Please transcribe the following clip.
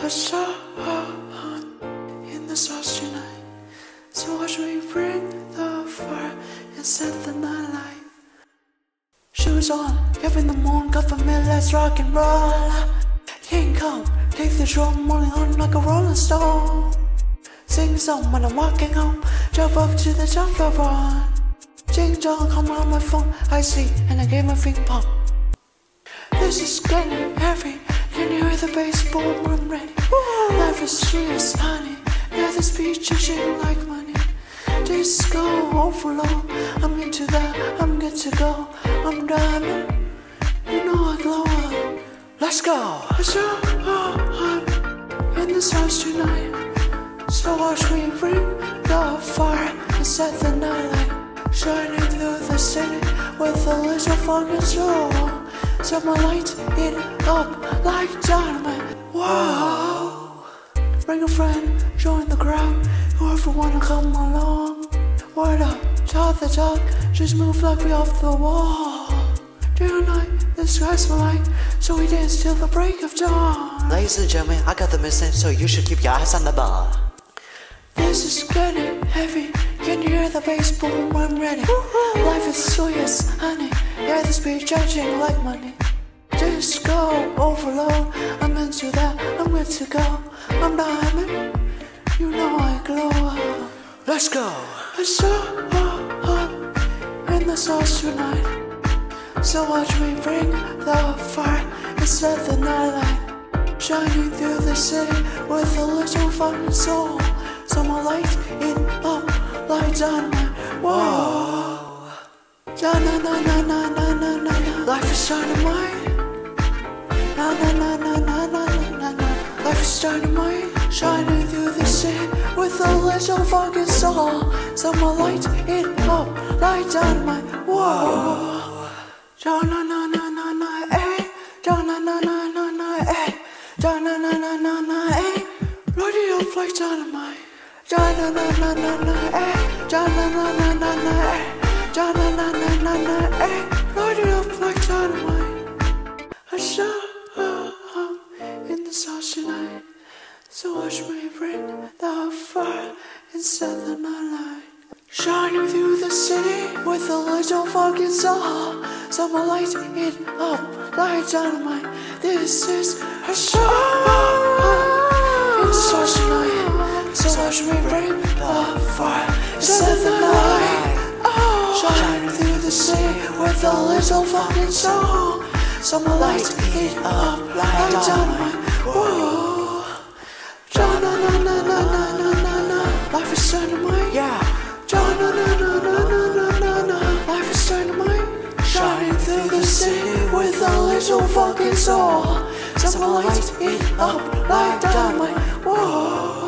a star in the stars tonight. So watch me bring the fire and set the night light. Shoes on, Kevin the moon, government, let's rock and roll. King Kong, take the drum, rolling on like a rolling stone. Sing song when I'm walking home, jump up to the top of one. Jing Jong, come on my phone, I see, and I gave my ping pong. This is getting heavy. Can you hear the bass boom? I'm ready. Life is serious, honey. Yeah, this beat changing like money. Disco overload. I'm into that. I'm good to go. I'm diamond. You know I glow up. Let's go. So I'm in this house tonight. So watch me bring the fire and set the night light. Shining through the city with a little fucking soul. Oh. Set my light it up like dynamite. Whoa. Bring a friend, join the crowd. Whoever wanna come along. Word up, talk the talk. Just move like we off the wall. Day or night, the sky's light, so we dance till the break of dawn. Ladies and gentlemen, I got the missing, so you should keep your eyes on the bar. This is getting heavy. Can you hear the bass boom? I'm ready. Life is serious, honey. Others be judging like money. Disco overload. I'm into that, I'm good to go. I'm diamond, you know I glow Let's go! I saw her in the sauce tonight. So watch me bring the fire It's not the nightlight Shining through the city With a little fucking soul. Someone light it up Light on my wall. Na na na na na na. Life is dynamite. Na na na na na na na na. Life is dynamite, shining through the sea with a little fucking soul. Someone light it up, light down my whoa. Na na na na na eh. Na na na na na eh. Na na na na na eh. Ready to fly dynamite. Na na na na na na eh. Na na na na na na eh. Na na na na na na eh. Light it up like dynamite. I saw in the sauce tonight. So watch me bring the fire set the night light. Shining through the city with a little fucking soul. So I light it up like dynamite. This is a show. In the sauce tonight. So watch me bring the fire and set the night. Shining through the city with a little fucking soul. So I light it up like dynamite. Whoa. Ja na na na na na na na na. Life is dynamite. Yeah. Ja na na na na na na na na. Life is dynamite. Shining through the city with a little fucking soul. So I light it up like dynamite. Whoa.